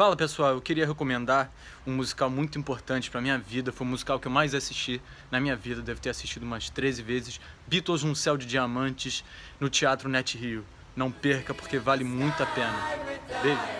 Fala pessoal, eu queria recomendar um musical muito importante para minha vida, foi o musical que eu mais assisti na minha vida, deve ter assistido umas 13 vezes, Beatles um Céu de Diamantes, no Teatro Net Rio. Não perca porque vale muito a pena. Beijo!